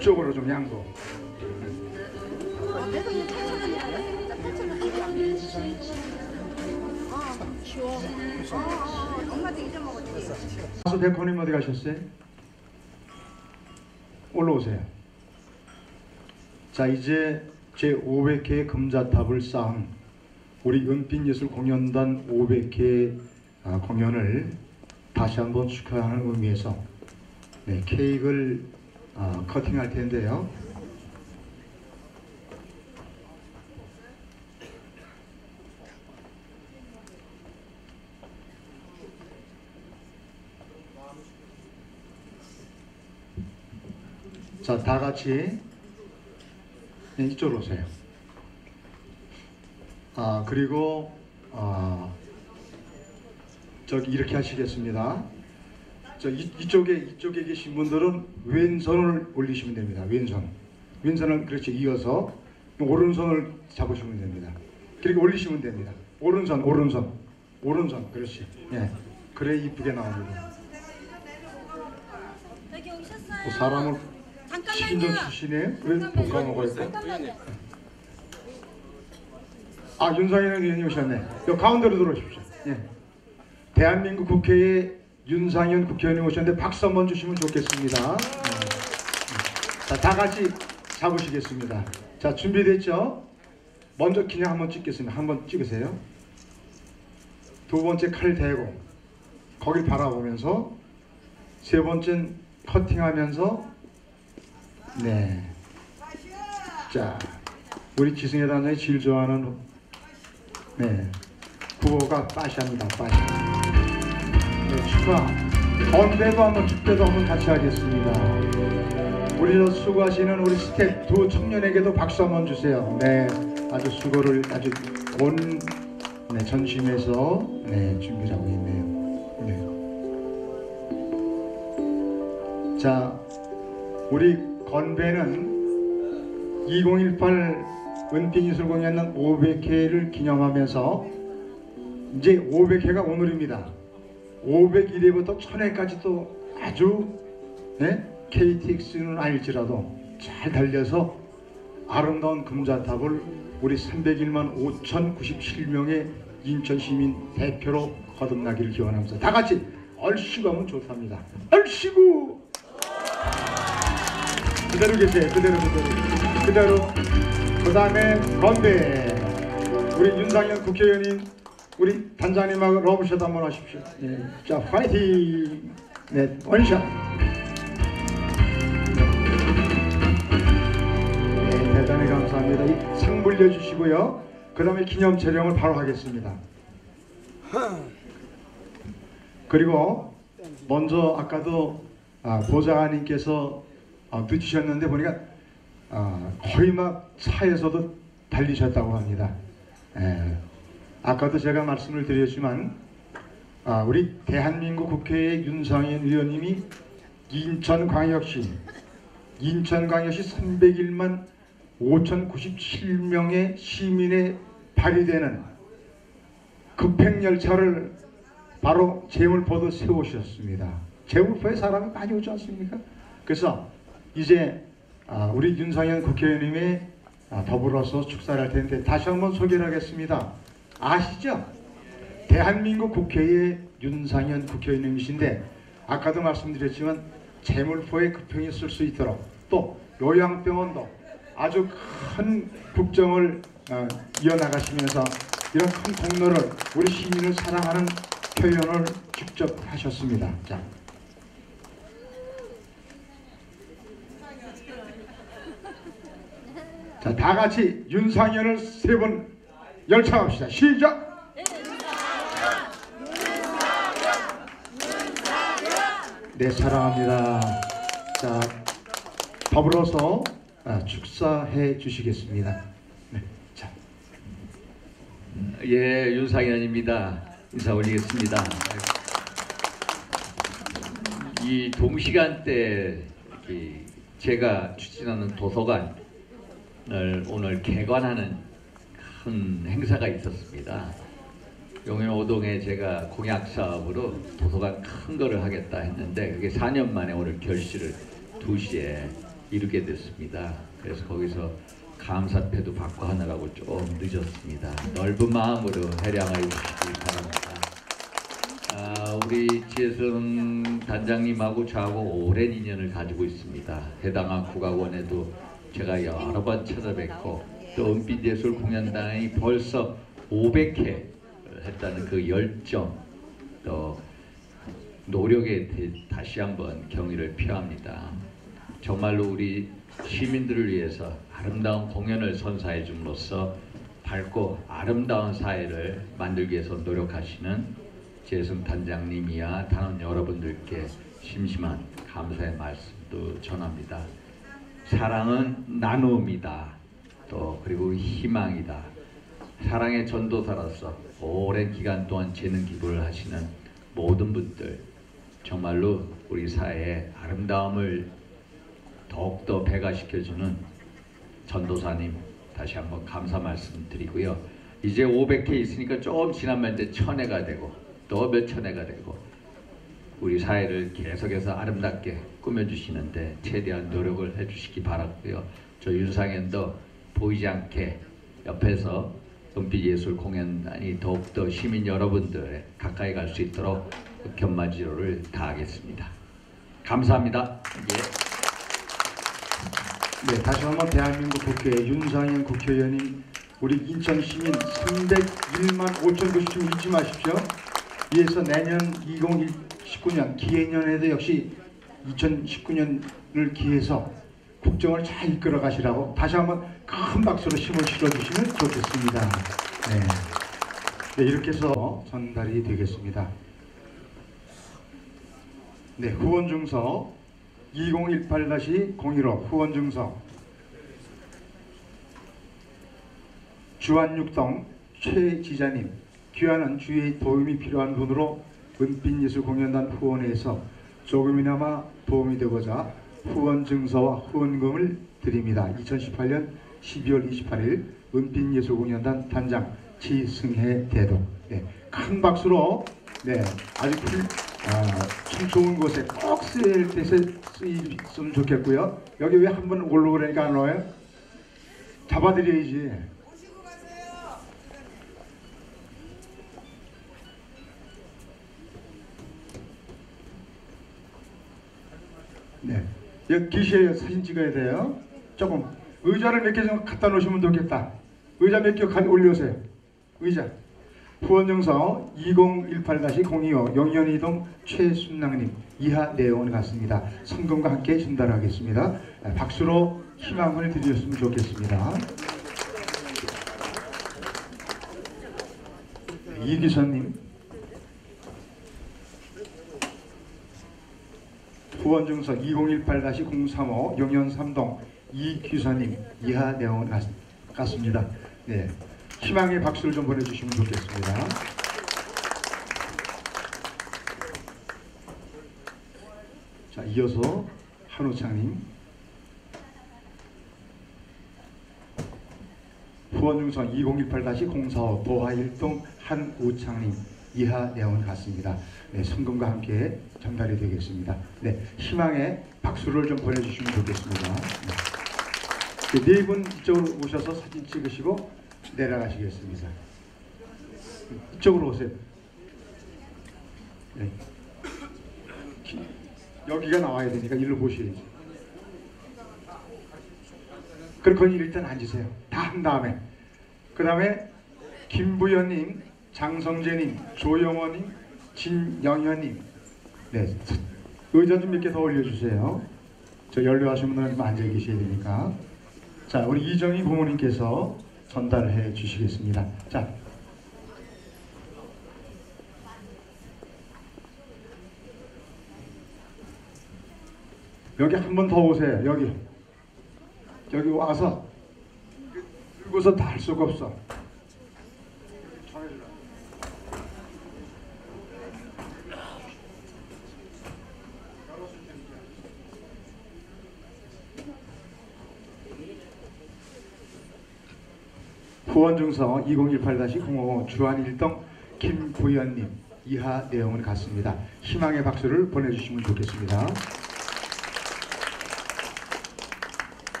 그쪽으로 좀 양보. 가수 백호님 어디 가셨어요? 올라오세요. 자 이제 제 500회 금자탑을 쌓은 우리 은빛예술 공연단 500회 아, 공연을 다시 한번 축하하는 의미에서 네, 케이크를 아, 커팅할 텐데요. 자, 다 같이 네, 이쪽으로 오세요. 아, 그리고 아, 저기 이렇게 하시겠습니다. 저 이, 이쪽에 이쪽에 계신 분들은 왼손을 올리시면 됩니다. 왼손. 왼손을 그렇게 이어서 오른손을 잡으시면 됩니다. 그리고 올리시면 됩니다. 오른손, 오른손, 오른손. 그렇지. 예. 그래 이쁘게 나옵니다. 그 사람을 치킨 좀. 주시네. 왜 볶아 먹어야 돼? 아 윤상현 의원님 오셨네. 여 가운데로 들어오십시오. 예. 대한민국 국회에 윤상현 국회의원님 오셨는데 박수 한번 주시면 좋겠습니다. 예. 자, 다 같이 잡으시겠습니다. 자, 준비됐죠? 먼저 그냥 한번 찍겠습니다. 한번 찍으세요. 두 번째 칼 대고 거길 바라보면서 세 번째는 커팅하면서 네. 자, 우리 지승혜 단장이 제일 좋아하는 네 구호가 빠샤입니다. 빠샤. 네, 축하. 건배도 한번 축배도 한번 같이 하겠습니다. 우리 저 수고하시는 우리 스텝 두 청년에게도 박수 한번 주세요. 네, 아주 수고를 아주 온 네, 전심에서 네, 준비를 하고 있네요. 네. 자, 우리 건배는 2018 은빛예술공연은 500회를 기념하면서 이제 500회가 오늘입니다. 501회부터 1000회까지 또 아주 네? KTX는 아닐지라도 잘 달려서 아름다운 금자탑을 우리 301만 5,097명의 인천 시민 대표로 거듭나기를 기원하면서 다 같이 얼씨구 하면 좋답니다. 얼씨구! 그대로 계세요. 그대로 그대로. 그대로. 그 다음에 건배. 우리 윤상현 국회의원님, 우리 단장님하고 러브샷 한번 하십시오. 예. 자, 파이팅! 네, 원샷. 네, 대단히 감사합니다. 이상 물려주시고요. 그 다음에 기념 촬영을 바로 하겠습니다. 그리고 먼저 아까도 아, 보좌관님께서 아, 늦으셨는데 보니까 아, 거의 막 차에서도 달리셨다고 합니다. 예. 아까도 제가 말씀을 드렸지만 아, 우리 대한민국 국회의 윤상현 의원님이 인천광역시 인천광역시 301만 5,097명의 시민의 발휘되는 급행열차를 바로 제물포도 세우셨습니다. 제물포에 사람이 많이 오지 않습니까? 그래서 이제 아, 우리 윤상현 국회의원님의 아, 더불어서 축사를 할 텐데 다시 한번 소개를 하겠습니다. 아시죠? 대한민국 국회의 윤상현 국회의원님이신데 아까도 말씀드렸지만 재물포에 급행이 쓸 수 있도록 또 요양병원도 아주 큰 국정을 어, 이어나가시면서 이런 큰 공로를 우리 시민을 사랑하는 표현을 직접 하셨습니다. 자. 자, 다 같이 윤상현을 세 번 열창합시다. 시작! 네, 사랑합니다. 자, 더불어서 아, 축사해 주시겠습니다. 네, 자. 예, 윤상현입니다. 인사 올리겠습니다. 이 동시간대 제가 추진하는 도서관을 오늘 개관하는 큰 행사가 있었습니다. 용인 오동에 제가 공약 사업으로 도서관 큰 거를 하겠다 했는데 그게 4년 만에 오늘 결실을 2시에 이루게 됐습니다. 그래서 거기서 감사패도 받고 하느라고 좀 늦었습니다. 넓은 마음으로 해량하여 주시기 바랍니다. 아, 우리 지혜성 단장님하고 저하고 오랜 인연을 가지고 있습니다. 해당한 국악원에도 제가 여러 번 찾아뵙고 또 은빛예술 공연단이 벌써 500회 했다는 그 열정 또 노력에 대- 다시 한번 경의를 표합니다. 정말로 우리 시민들을 위해서 아름다운 공연을 선사해 줌으로써 밝고 아름다운 사회를 만들기 위해서 노력하시는 재승 단장님이야 단원 여러분들께 심심한 감사의 말씀도 전합니다. 사랑은 나눔이다. 또 그리고 희망이다. 사랑의 전도사로서 오랜 기간 동안 재능 기부를 하시는 모든 분들 정말로 우리 사회의 아름다움을 더욱더 배가시켜주는 전도사님 다시 한번 감사 말씀드리고요. 이제 500회 있으니까 조금 지나면 이제 천회가 되고 또 몇 천회가 되고 우리 사회를 계속해서 아름답게 꾸며주시는데 최대한 노력을 해주시기 바라고요. 저 윤상현도 보이지 않게 옆에서 은빛 예술 공연단이 더욱더 시민 여러분들 가까이 갈 수 있도록 견마지로를 다하겠습니다. 감사합니다. 예. 네, 다시 한번 대한민국 국회 윤상현 국회의원님 우리 인천 시민 301만 5천 교수 좀 잊지 마십시오. 이에서 내년 2019년 기해년에도 역시 2019년을 기해서 국정을 잘 이끌어 가시라고 다시 한번 큰 박수로 힘을 실어주시면 좋겠습니다. 네. 네, 이렇게 해서 전달이 되겠습니다. 네, 후원 증서 2018-015 후원 증서 주한육동 최 지자님 귀하는 주의 도움이 필요한 분으로 은빛예술 공연단 후원에서 조금이나마 도움이 되고자 후원 증서와 후원금을 드립니다. 2018년 12월 28일 은빛예술 공연단 단장 지승혜 대도 네, 큰 박수로 네, 아주 훌, 아, 참 좋은 곳에 꼭 쓰일 때 쓰이면 좋겠고요. 여기 왜 한 번 올라오라니까 안 와요? 잡아드려야지. 네. 여기 기시에 사진 찍어야 돼요. 조금 의자를 몇 개 좀 갖다 놓으시면 좋겠다. 의자 몇 개 올려오세요. 의자. 후원증서 2018-025 영연이동 최순랑님 이하 내용은 같습니다. 성금과 함께 전달하겠습니다. 아, 박수로 희망을 드렸으면 좋겠습니다. 이기선님 후원증서 2018-035 영연 3동 이규사님 이하 내용은 같, 같습니다. 네. 희망의 박수를 좀 보내주시면 좋겠습니다. 자, 이어서 한우창님 후원증서 2018-045 도하 1동 한우창님 이하 내용은 같습니다. 네, 성금과 함께 전달이 되겠습니다. 네, 희망의 박수를 좀 보내주시면 좋겠습니다. 네. 네분 이쪽으로 오셔서 사진 찍으시고 내려가시겠습니다. 이쪽으로 오세요. 네. 기- 여기가 나와야 되니까 일로 보셔야지. 그렇거니 일단 앉으세요. 다 한 다음에 그 다음에 김부연님, 장성재님, 조영원님, 진영현님, 네 의자 좀 몇 개 더 올려주세요. 저 연료하신 분들은 좀 앉아 계셔야 되니까. 자, 우리 이정희 부모님께서 전달해 주시겠습니다. 자. 여기 한 번 더 오세요. 여기. 여기 와서 들고서 다 할 수가 없어. 후원증서 2018-05 주한 1동 김부연님 이하 내용은 같습니다. 희망의 박수를 보내주시면 좋겠습니다.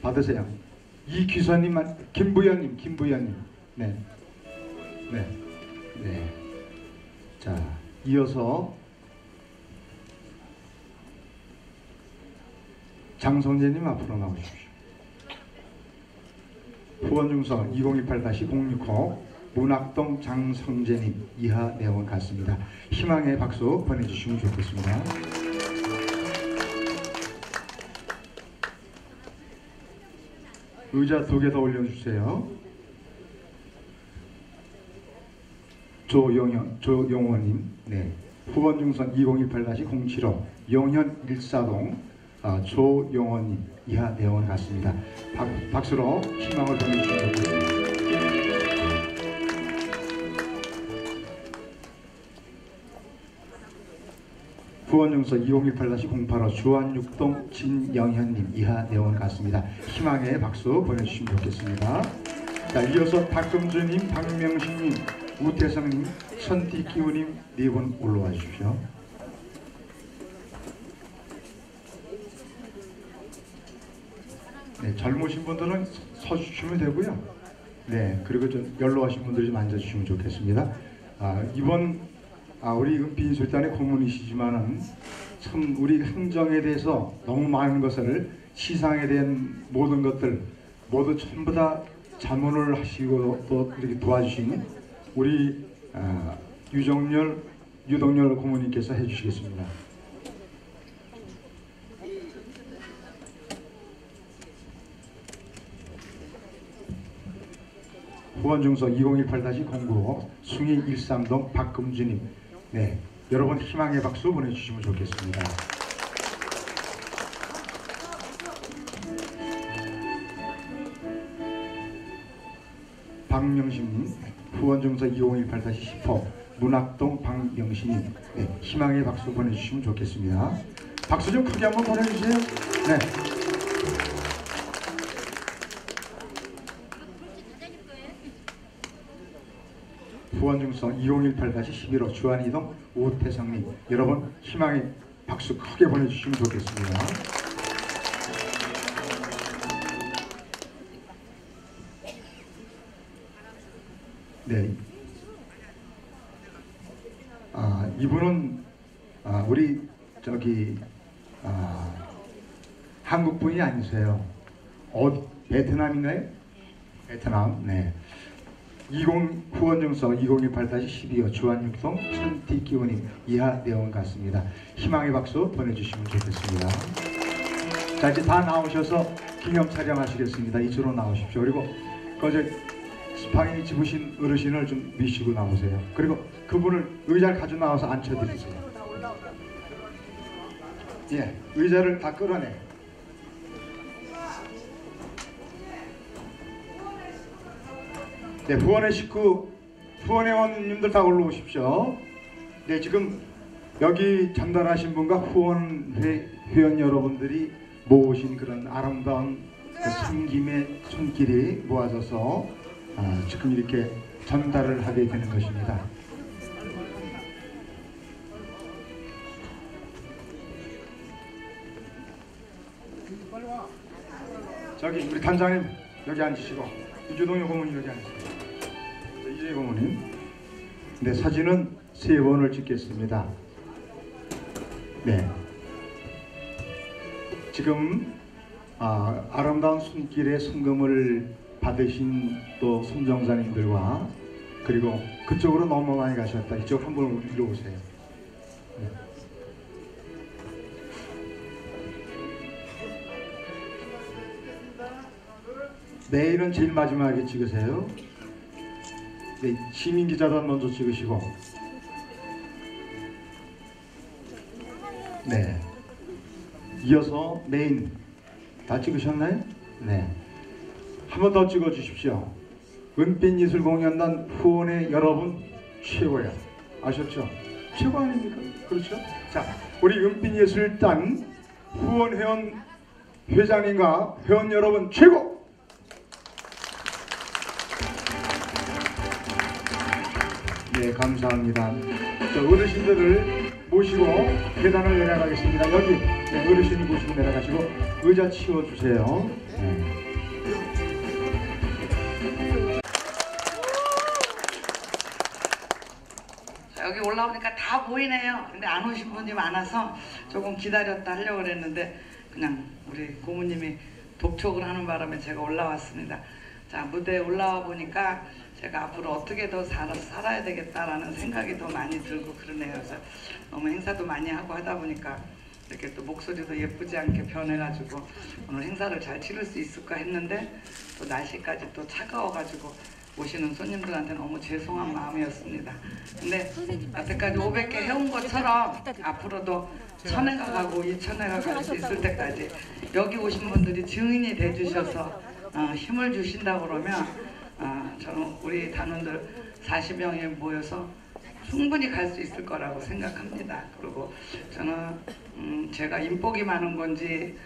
받으세요. 이 기사님만 김부연님, 김부연님. 네, 네, 네. 자, 이어서 장성재님 앞으로 나오십시오. 보건중서 2028-06호 문학동 장성재님 이하 내용은 같습니다. 희망의 박수 보내주시면 좋겠습니다. 의자 두 개 더 올려주세요. 조영현, 조용호님, 네. 후원중선 2028-075, 영현 14동, 아, 조용원님 이하 대원 같습니다. 박, 박수로 희망을 보내주시면 좋겠습니다. 부원용서 2018-08호 주한육동 진영현님 이하 대원 같습니다. 희망의 박수 보내주시면 좋겠습니다. 자 이어서 박금주님, 박명식님, 우태성님, 선티기우님 네 분 올라와 주십시오. 네, 젊으신 분들은 서 주시면 되고요. 네, 그리고 좀 연로하신 분들이 좀 앉아주시면 좋겠습니다. 아, 이번 아, 우리 은빈 술단의 고문이시지만은 참 우리 행정에 대해서 너무 많은 것을 시상에 대한 모든 것들 모두 전부 다 자문을 하시고 또 이렇게 도와주신 우리 아, 유정열 유동열 고문님께서 해주시겠습니다. 후원중서 2018-095 숭이 일삼동 박금주님 네 여러분 희망의 박수 보내주시면 좋겠습니다. 박명식님 후원중서 2018-10호 문학동 박명식님 네, 희망의 박수 보내주시면 좋겠습니다. 박수 좀 크게 한번 보내주세요. 네. 후원중성 2018-11호 주한이동 오태성님 여러분 희망의 박수 크게 보내주시면 좋겠습니다. 네. 아 이분은 아, 우리 저기 아, 한국 분이 아니세요. 어 베트남인가요? 베트남. 네. 20 후원증서 2018-12호 주한육동 천티기원님 이하 내원 같습니다. 희망의 박수 보내주시면 좋겠습니다. 자 이제 다 나오셔서 기념 촬영하시겠습니다. 이쪽으로 나오십시오. 그리고 거저 지팡이 집으신 어르신을 좀 미시고 나오세요. 그리고 그분을 의자를 가져 나와서 앉혀드리세요. 예, 의자를 다 끌어내. 네, 후원의 식구, 후원회원님들 다 올라오십시오. 네, 지금 여기 전달하신 분과 후원회 회원 여러분들이 모으신 그런 아름다운 그 섬김의 손길이 모아져서 아, 지금 이렇게 전달을 하게 되는 것입니다. 저기 우리 단장님 여기 앉으시고 이주동의 고모님 여기 앉으시고 자, 이주희 고모님 네 사진은 세 번을 찍겠습니다 네 지금 아, 아름다운 손길의 성금을 받으신 또 선정사님들과 그리고 그쪽으로 너무 많이 가셨다 이쪽 한번 이리 오세요 네. 내일은 제일 마지막에 찍으세요. 네, 시민 기자단 먼저 찍으시고. 네. 이어서 메인 다 찍으셨나요? 네. 한 번 더 찍어 주십시오. 은빛 예술 공연단 후원의 여러분 최고야. 아셨죠? 최고 아닙니까? 그렇죠? 자, 우리 은빛 예술단 후원 회원 회장님과 회원 여러분 최고! 네, 감사합니다. 자, 어르신들을 모시고 계단을 내려가겠습니다. 여기 네, 어르신을 모시고 내려가시고 의자 치워주세요. 네. 자, 여기 올라오니까 다 보이네요. 근데 안 오신 분이 많아서 조금 기다렸다 하려고 그랬는데 그냥 우리 고모님이 독촉을 하는 바람에 제가 올라왔습니다. 자 무대에 올라와 보니까 제가 앞으로 어떻게 더 살아, 살아야 되겠다라는 생각이 더 많이 들고 그러네요. 그래서 너무 행사도 많이 하고 하다 보니까 이렇게 또 목소리도 예쁘지 않게 변해가지고 오늘 행사를 잘 치를 수 있을까 했는데 또 날씨까지 또 차가워가지고 오시는 손님들한테 너무 죄송한 마음이었습니다. 근데 여태까지 500개 해온 것처럼 앞으로도 천회가 가고 이천회가 갈 수 있을 때까지 여기 오신 분들이 증인이 돼주셔서 어, 힘을 주신다 그러면 어, 저는 우리 단원들 40명이 모여서 충분히 갈 수 있을 거라고 생각합니다. 그리고 저는 음, 제가 인복이 많은 건지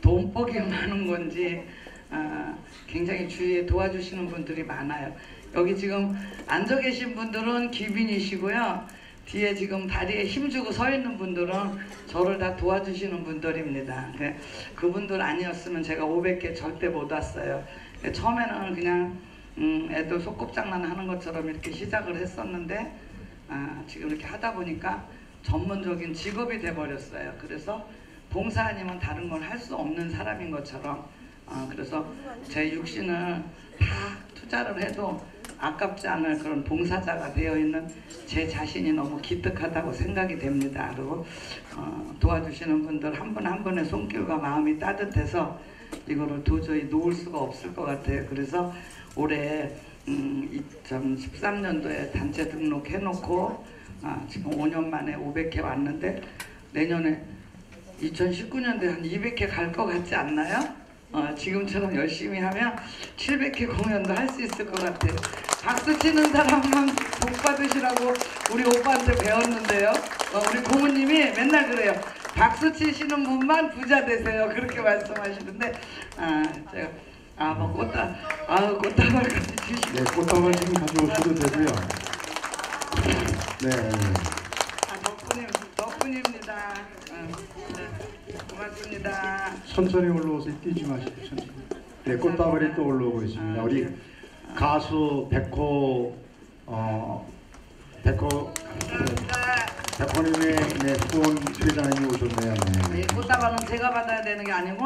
돈복이 많은 건지 아, 굉장히 주위에 도와주시는 분들이 많아요. 여기 지금 앉아 계신 분들은 귀빈이시고요. 뒤에 지금 다리에 힘주고 서 있는 분들은 저를 다 도와주시는 분들입니다. 그- 그분들 아니었으면 제가 500개 절대 못 왔어요. 처음에는 그냥 음, 애들 소꿉장난 하는 것처럼 이렇게 시작을 했었는데 아, 지금 이렇게 하다 보니까 전문적인 직업이 돼버렸어요. 그래서 봉사 아니면 다른 걸 할 수 없는 사람인 것처럼 아, 그래서 제 육신을 다 투자를 해도 아깝지 않을 그런 봉사자가 되어 있는 제 자신이 너무 기특하다고 생각이 됩니다. 그리고 어, 도와주시는 분들 한 분 한 분의 손길과 마음이 따뜻해서 이거를 도저히 놓을 수가 없을 것 같아요. 그래서 올해 음, 2013년도에 단체 등록해놓고 아, 지금 5년 만에 500회 왔는데 내년에 2019년도에 한 200회 갈 것 같지 않나요? 어, 지금처럼 열심히 하면 700회 공연도 할 수 있을 것 같아요. 박수 치는 사람만 복 받으시라고 우리 오빠한테 배웠는데요. 어, 우리 고모님이 맨날 그래요. 박수 치시는 분만 부자 되세요. 그렇게 말씀하시는데 아, 제가 아 뭐 꽃다 아 꽃다발까지 주시고 네, 꽃다발 지금 가져오셔도 되고요. 네. 아, 덕분이 덕분입니다. 고맙습니다. 천천히 올라오세요. 뛰지 마시고 천천히. 네, 꽃다발이 또 올라오고 있습니다. 우리 가수 백호 어 백호. 백호님의 네, 후원 회장님이 오셨네요. 이 네. 꽃다발은 제가 받아야 되는 게 아니고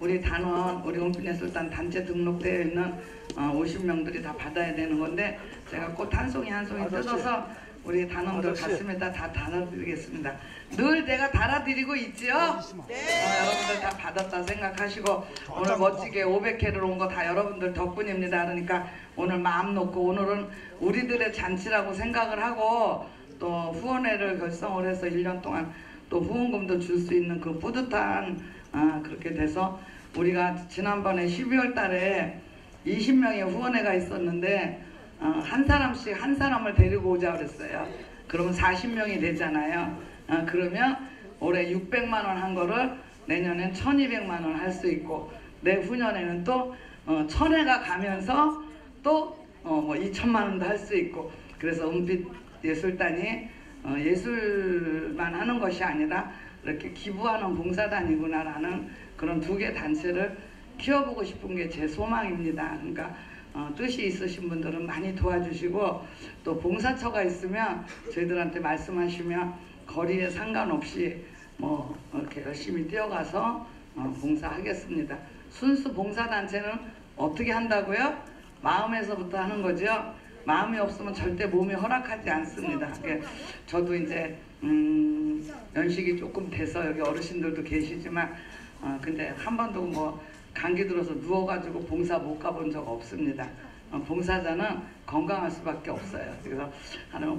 우리 단원 우리 온피네술단 단체 등록되어 있는 어, 50명들이 다 받아야 되는 건데 제가 꽃 한 송이 한 송이 뜯어서 우리 단원들 가슴에다 다 달아드리겠습니다. 늘 내가 달아드리고 있지요? 어, 여러분들 다 받았다 생각하시고 오늘 멋지게 500회를 온 거 다 여러분들 덕분입니다. 그러니까 오늘 마음 놓고 오늘은 우리들의 잔치라고 생각을 하고 또 후원회를 결성을 해서 1년 동안 또 후원금도 줄 수 있는 그 뿌듯한 아, 그렇게 돼서 우리가 지난번에 12월 달에 20명의 후원회가 있었는데 어, 한 사람씩 한 사람을 데리고 오자 그랬어요. 그러면 40명이 되잖아요. 어, 그러면 올해 600만 원 한 거를 내년엔 1200만 원 할 수 있고 내후년에는 또 어, 천회가 가면서 또 어, 뭐 2천만 원도 할 수 있고 그래서 은빛 예술단이 어, 예술만 하는 것이 아니라 이렇게 기부하는 봉사단이구나라는 그런 두 개 단체를 키워보고 싶은 게 제 소망입니다. 그러니까 어, 뜻이 있으신 분들은 많이 도와주시고 또 봉사처가 있으면 저희들한테 말씀하시면 거리에 상관없이 뭐 이렇게 열심히 뛰어가서 어, 봉사하겠습니다. 순수 봉사단체는 어떻게 한다고요? 마음에서부터 하는 거죠. 마음이 없으면 절대 몸이 허락하지 않습니다. 그게 저도 이제 음, 연식이 조금 돼서 여기 어르신들도 계시지만 어, 근데 한 번도 뭐 감기 들어서 누워가지고 봉사 못 가본 적 없습니다. 어, 봉사자는 건강할 수밖에 없어요. 그래서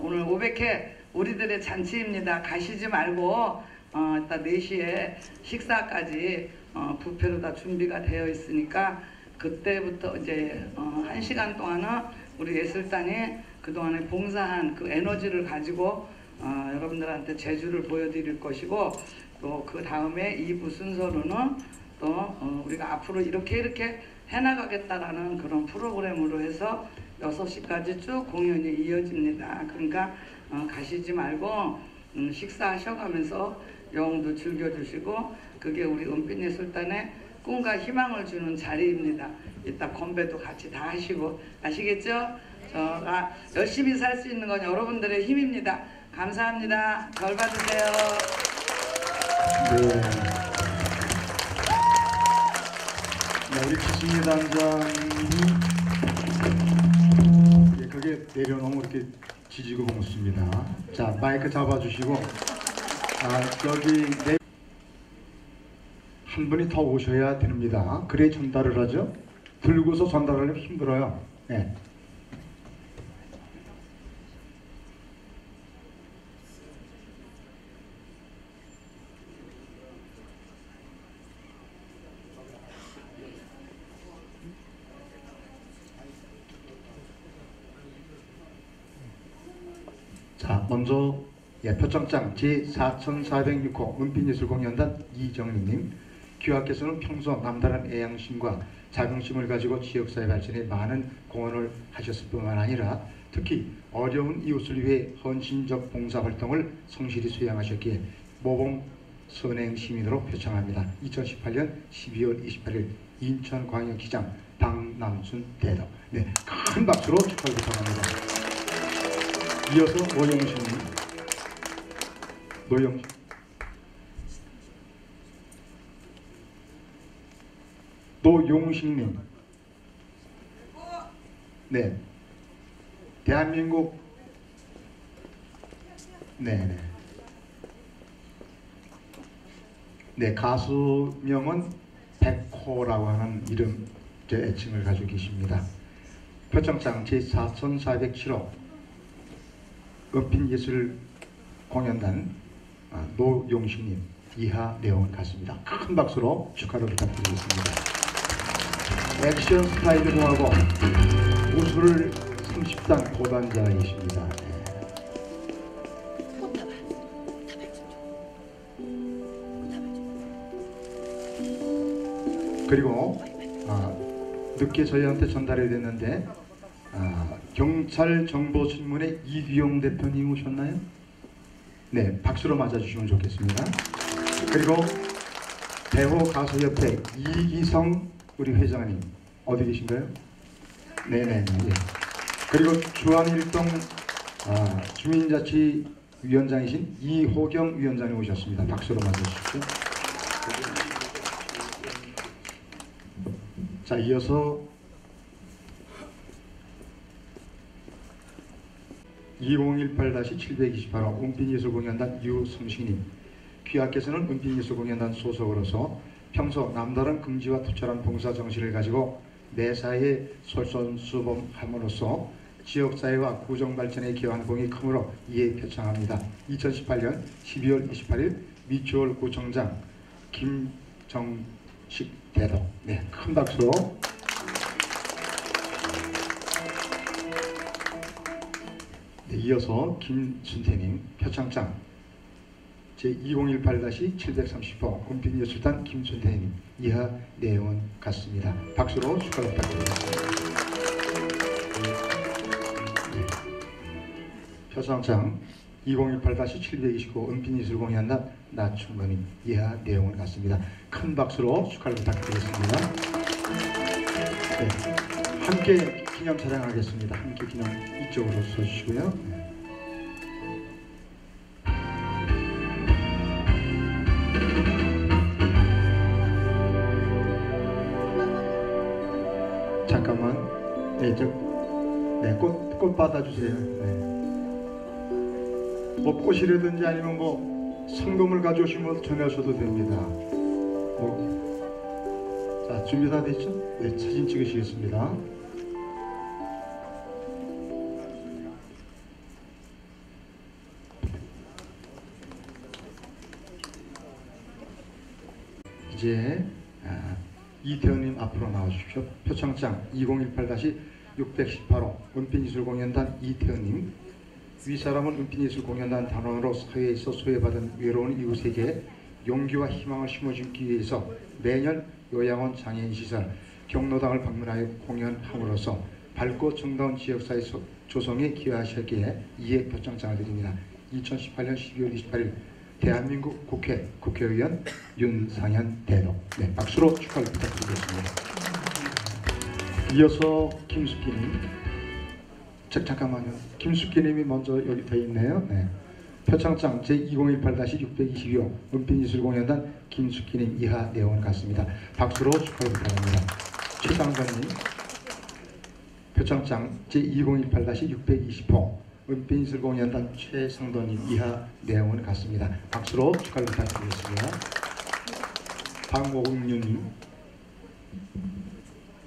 오늘 500회 우리들의 잔치입니다. 가시지 말고 어, 일단 4시에 식사까지 어, 부페로 다 준비가 되어 있으니까 그때부터 이제 어, 1시간 동안은 우리 예술단이 그동안에 봉사한 그 에너지를 가지고 어, 여러분들한테 제주를 보여드릴 것이고 또 그 다음에 2부 순서로는 또 어, 우리가 앞으로 이렇게 이렇게 해나가겠다라는 그런 프로그램으로 해서 6시까지 쭉 공연이 이어집니다. 그러니까 어, 가시지 말고 음, 식사하셔가면서 영도 즐겨주시고 그게 우리 은빛예술단의 꿈과 희망을 주는 자리입니다. 이따 건배도 같이 다 하시고 아시겠죠? 저가 열심히 살 수 있는 건 여러분들의 힘입니다. 감사합니다. 별 받으세요. 네. 네, 우리 기승리 단장이 예, 그게 내려놓으면 이렇게 지지고 먹습니다. 자, 마이크 잡아주시고, 아, 여기 네, 한 분이 더 오셔야 됩니다. 그래 전달을 하죠. 들고서 전달하려면 힘들어요. 네. 자, 먼저 예, 표창장 제4406호 은빛예술 공연단 이정림님 귀하께서는 평소 남다른 애양심과 자긍심을 가지고 지역사회 발전에 많은 공헌을 하셨을 뿐만 아니라 특히 어려운 이웃을 위해 헌신적 봉사활동을 성실히 수행하셨기에 모범 선행 시민으로 표창합니다. 2018년 12월 28일 인천광역시장 박남순 대덕 네, 큰 박수로 축하를 부탁합니다. 이어서 노영신님 노영신 노용식님 네. 대한민국. 네네. 네 가수명은 백호라고 하는 이름 제 애칭을 가지고 계십니다. 표창장 제4407호. 은빛예술 공연단 아, 노용식님 이하 내원 같습니다. 큰 박수로 축하를 부탁드리겠습니다. 액션 스타일을 좋아하고 우수를 30단 고단자이십니다. 그리고 아, 늦게 저희한테 전달이 됐는데 아, 경찰 정보신문의 이규영 대표님 오셨나요? 네, 박수로 맞아주시면 좋겠습니다. 그리고 배호 가수협회 이기성 우리 회장님 어디 계신가요? 네네 네. 예. 그리고 주한일동 아, 주민자치위원장이신 이호경 위원장님 오셨습니다. 박수로 맞아주십시오. 자 이어서 2018-728호 은빛예술 공연단 유성신님 귀하께서는 은빛예술 공연단 소속으로서 평소 남다른 긍지와 투철한 봉사 정신을 가지고 매사에 솔선수범함으로써 지역사회와 구정발전에 기여한 공이 크므로 이에 표창합니다. 2018년 12월 28일 미추홀 구청장 김정식 대도 네, 큰 박수 네, 이어서 김순태님 표창장 제2018-730호 은빛예술단 김순태님 이하 내원 같습니다. 박수로 축하 부탁드리겠습니다. 네. 표창장 2018-729 은빛예술공연단 나충건님 이하 내용을 갖습니다. 큰 박수로 축하를 부탁드리겠습니다. 네. 함께 기념 촬영하겠습니다. 함께 기념 이쪽으로 서주시고요. 네. 잠깐만. 네, 저, 네, 꽃, 꽃 받아주세요. 네. 뭐 꽃이라든지 아니면 뭐 성금을 가져오시면 전하셔도 됩니다. 뭐, 자, 준비 다 됐죠? 네, 사진 찍으시겠습니다. 이제 아, 이태원님 앞으로 나와주십시오. 표창장 2018-618호 은빛예술공연단 이태원님 위사람은 은빛예술공연단 단원으로 사회에서 소외받은 외로운 이웃에게 용기와 희망을 심어주기 위해서 매년 요양원 장애인시설 경로당을 방문하여 공연함으로써 밝고 정다운 지역사회 소- 조성에 기여하셨기에 이에 표창장을 드립니다. 2018년 12월 28일 대한민국 국회 국회의원 윤상현 대도 네, 박수로 축하를 부탁드리겠습니다. 이어서 김숙기님 자, 잠깐만요. 김숙기님이 먼저 여기 돼 있네요. 네. 표창장 제2018-622호 은빛예술공연단 김숙기님 이하 내원 같습니다. 박수로 축하를 부탁합니다. 최상관님 표창장 제2018-620호 은빛예술공연단 최성도님 이하 내용은 같습니다. 박수로 축하를 부탁드리겠습니다. 박모국윤님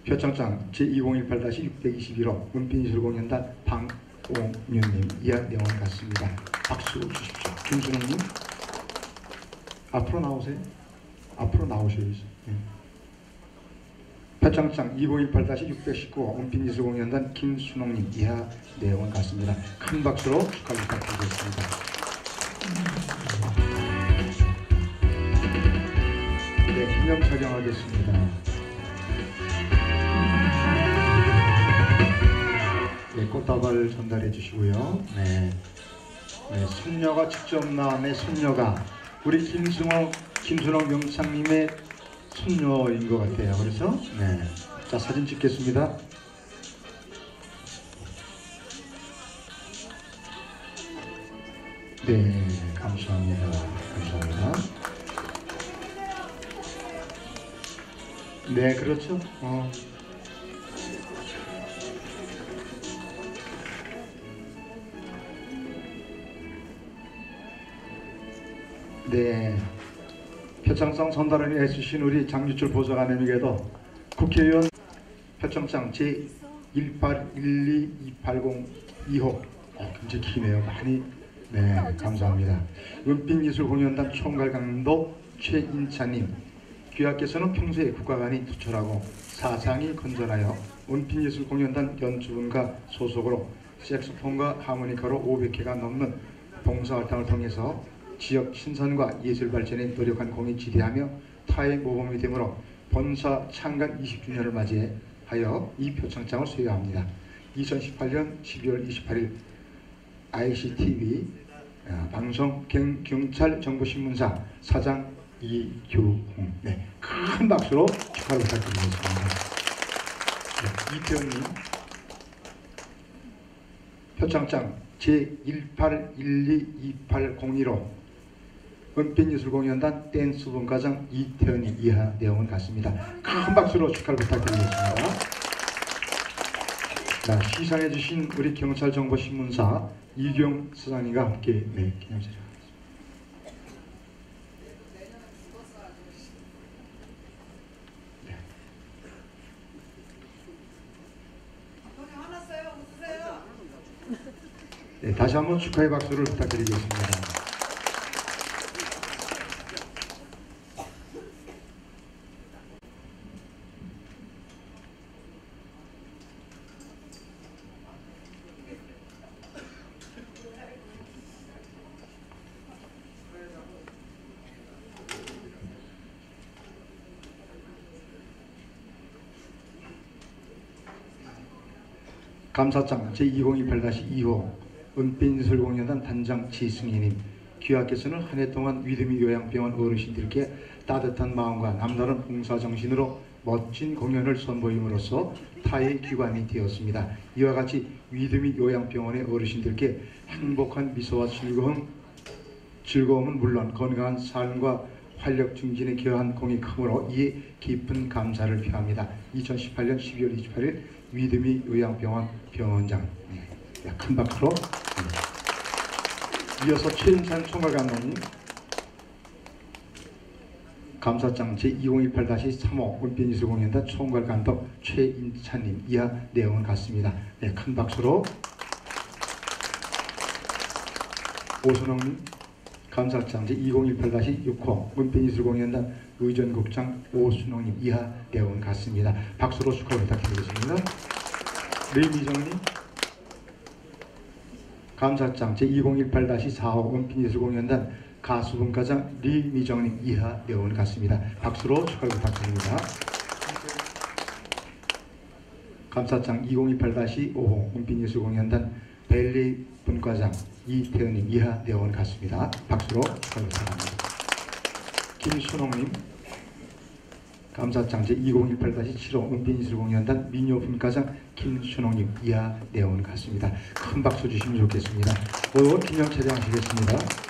표창장 제2018-621호 은빛예술공연단 방옹윤님 이하 내용은 같습니다. 박수 주십시오. 김순웅님 앞으로 나오세요. 앞으로 나오셔야지. 예. 표창장 2018-619 은빛예술공연단 김순홍님 이하 내용은 같습니다. 큰 박수로 축하 부탁드리겠습니다. 네, 기념 촬영하겠습니다. 네, 꽃다발 전달해 주시고요. 네. 네, 손녀가 직접 애 손녀가 우리 김승호, 김순홍 명창님의 손녀인 것 같아요. 그래서 네, 자 사진 찍겠습니다. 네, 감사합니다. 감사합니다. 네, 그렇죠. 어. 네. 표창장 선달을 해주신 우리 장유철 보좌관님에게도 국회의원 표창장 제1812280호 어, 굉장히 기네요. 많이 네 감사합니다. 은빛미술공연단 총괄 강도 최인찬님 귀하께서는 평소에 국가관이 투철하고 사상이 건전하여 은빛예술공연단 연주분과 소속으로 색소폰과 하모니카로 500회가 넘는 봉사활동을 통해서 지역 신선과 예술 발전에 노력한 공이 지대하며 타의 모범이 되므로 본사 창간 20주년을 맞이하여 이 표창장을 수여합니다. 2018년 12월 28일 ICTV 아, 방송 경, 경찰 정보신문사 사장 이규홍 네, 큰 박수로 축하를 부탁드리겠습니다. 네, 이태원님 표창장 제181228015 은빛예술 공연단 댄스분과장 이태현이 이하 내용은 같습니다. 큰 박수로 축하를 부탁드리겠습니다. 자, 시상해 주신 우리 경찰정보신문사 이경 수장님과 함께 네, 기념사진 네, 다시 한번 축하의 박수를 부탁드리겠습니다. 감사장 제2028-2호 은빛예술공연단 단장 지승희님 귀하께서는 한 해 동안 위드미 요양병원 어르신들께 따뜻한 마음과 남다른 봉사정신으로 멋진 공연을 선보임으로써 타의 기관이 되었습니다. 이와 같이 위드미 요양병원의 어르신들께 행복한 미소와 즐거움, 즐거움은 물론 건강한 삶과 활력 증진에 기여한 공이 크므로 이에 깊은 감사를 표합니다. 2018년 12월 28일 위드미 요양병원 병원장. 네, 큰 박수로. 네. 이어서 최인찬 총괄 감독님. 감사장 제2018-3호 은빛예술공연단 총괄 감독 최인찬님. 이하 내용은 같습니다. 네, 큰 박수로. 오순홍님 감사장 제 2018-6호 은빛예술공연단 의전국장 오순홍님 이하 내용은 같습니다. 박수로 축하 부탁드리겠습니다. 레이미정님 감사장 제2018-4호 은빛예술공연단 가수분과장 리미정님 이하 내용은 같습니다. 박수로 축하 부탁드립니다. 감사장 2028-5호 은빛예술공연단 벨리 분과장 이태은님 이하 내원 같습니다. 박수로 바랍니다. 김순홍님 감사장 제 2018-75 은빈이슬공연단 민요분과장 김순홍님 이하 내원 같습니다. 큰 박수 주시면 좋겠습니다. 오늘 기념 촬영하시겠습니다.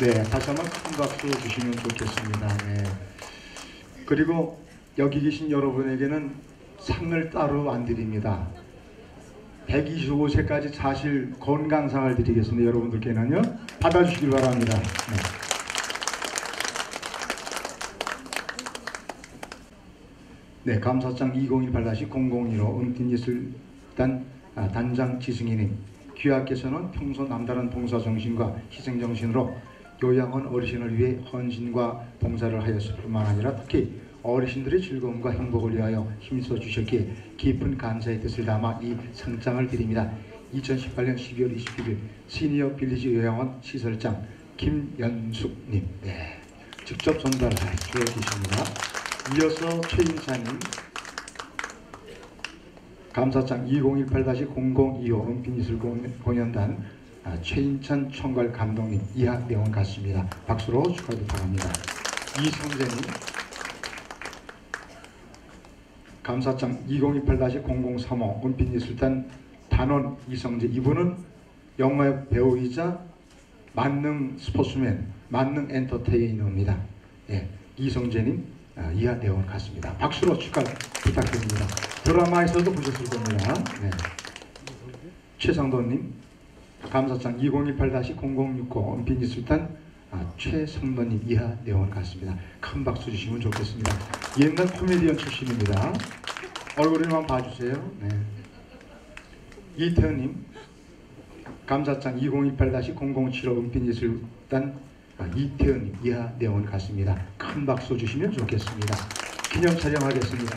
네, 다시 한번 큰 박수 주시면 좋겠습니다. 네. 그리고 여기 계신 여러분에게는 상을 따로 안 드립니다. 125세까지 사실 건강상을 드리겠습니다. 여러분들께는요. 받아주시길 바랍니다. 네. 네, 감사장 2018-0015 은빛예술단 아, 단장 지승희님 귀하께서는 평소 남다른 봉사정신과 희생정신으로 요양원 어르신을 위해 헌신과 봉사를 하였을 뿐만 아니라 특히 어르신들의 즐거움과 행복을 위하여 힘써 주셨기에 깊은 감사의 뜻을 담아 이 상장을 드립니다. 2018년 12월 21일 시니어 빌리지 요양원 시설장 김연숙님 네, 직접 전달해 주어 계십니다. 이어서 최인찬님 감사장 2018-0025 은빛이슬 공연단 아, 최인찬 총괄 감독님 이하 내원 같습니다. 박수로 축하를 바랍니다. 이성재님 감사장 2028-0035 은빛예술단 단원 이성재 이분은 영화 배우이자 만능 스포츠맨, 만능 엔터테이너입니다. 예, 이성재님 아, 이하 내원 같습니다. 박수로 축하 부탁드립니다. 드라마에서도 보셨을 겁니다. 네. 최상도님 감사장 2028-0065 은빛예술단 아, 최성도님 이하 내원 같습니다. 큰 박수 주시면 좋겠습니다. 옛날 코미디언 출신입니다. 얼굴 좀 한번 봐주세요. 네. 이태현님 감사장 2028-0075 은빛예술단 아, 이태현님 이하 내원 같습니다. 큰 박수 주시면 좋겠습니다. 기념 촬영하겠습니다.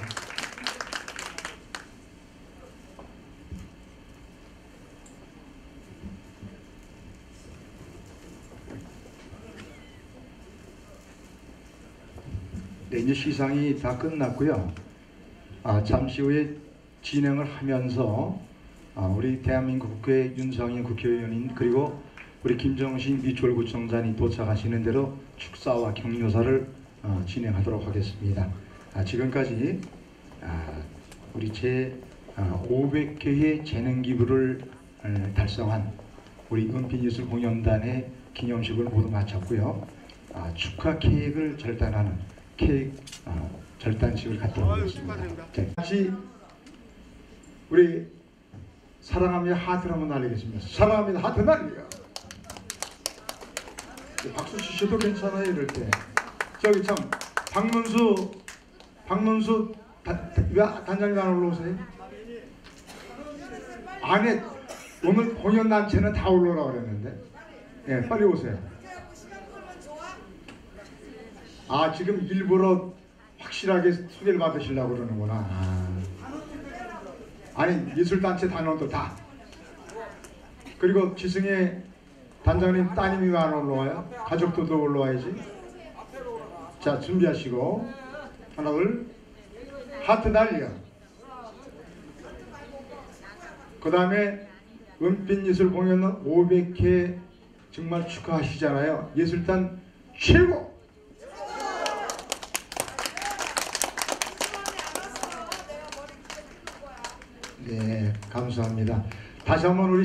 네, 이제 시상이 다 끝났고요. 아, 잠시 후에 진행을 하면서 아, 우리 대한민국 국회 윤석열 국회의원인 그리고 우리 김정신 미추홀구청장이 도착하시는 대로 축사와 격려사를 어, 진행하도록 하겠습니다. 아, 지금까지 아, 우리 제 아, 500개의 재능 기부를 에, 달성한 우리 은빛예술 공연단의 기념식을 모두 마쳤고요. 아, 축하 케이크를 절단하는 케이크 아, 절단식을 갖도록 하겠습니다. 자, 같이 우리 사랑합니다 하트를 한번 날리겠습니다. 사랑합니다 하트 날리요. 박수 치셔도 괜찮아요 이럴 때. 저기 참 박문수 박문수 왜 단장님 안 올라오세요? 안에 오늘 공연 단체는 다 올라오라 그랬는데. 예, 빨리 오세요. 아 지금 일부러 확실하게 소개를 받으시려고 그러는구나. 아. 아니 예술단체 단원도 다. 그리고 지승의 단장님 따님이 왜안 올라와요? 가족들도 올라와야지. 자 준비하시고 하나 둘 하트 날려. 그 다음에 은빛 예술 공연은 500회 정말 축하하시잖아요. 예술단 최고. 네, 감사합니다. 다시 한번 우리